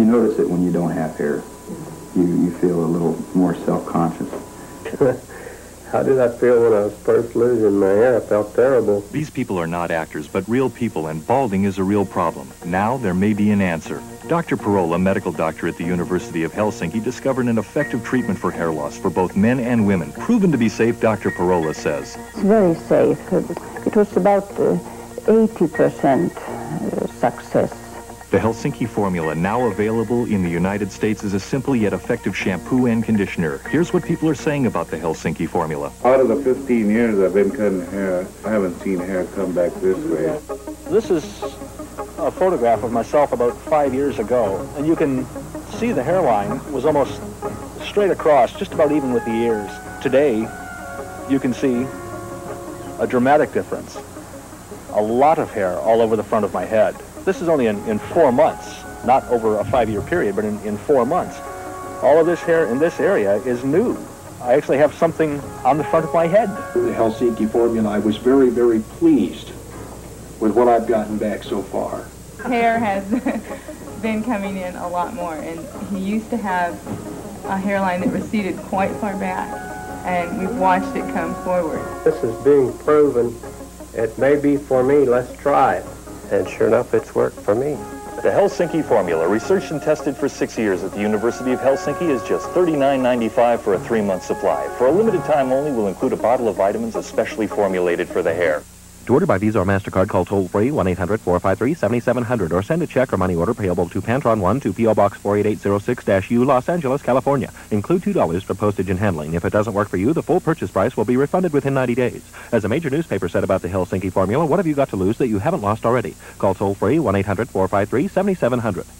You notice it when you don't have hair. You, you feel a little more self-conscious. How did I feel when I was first losing my hair? I felt terrible. These people are not actors, but real people, and balding is a real problem. Now there may be an answer. Dr. Purola, medical doctor at the University of Helsinki, discovered an effective treatment for hair loss for both men and women. Proven to be safe, Dr. Purola says. It's very safe. It was about 80% uh, success. The Helsinki formula, now available in the United States, is a simple yet effective shampoo and conditioner. Here's what people are saying about the Helsinki formula. Out of the 15 years I've been cutting hair, I haven't seen hair come back this way. This is a photograph of myself about five years ago, and you can see the hairline was almost straight across, just about even with the ears. Today, you can see a dramatic difference. A lot of hair all over the front of my head. This is only in, in four months, not over a five-year period, but in, in four months. All of this hair in this area is new. I actually have something on the front of my head. The Helsinki formula, I was very, very pleased with what I've gotten back so far. Hair has been coming in a lot more, and he used to have a hairline that receded quite far back, and we've watched it come forward. This is being proven. It may be for me. Let's try it. And sure enough, it's worked for me. The Helsinki formula, researched and tested for six years at the University of Helsinki, is just $39.95 for a three-month supply. For a limited time only, we'll include a bottle of vitamins especially formulated for the hair. To order by Visa or MasterCard, call toll-free 1-800-453-7700 or send a check or money order payable to Pantron 1 to P.O. Box 48806-U, Los Angeles, California. Include $2 for postage and handling. If it doesn't work for you, the full purchase price will be refunded within 90 days. As a major newspaper said about the Helsinki formula, what have you got to lose that you haven't lost already? Call toll-free 1-800-453-7700.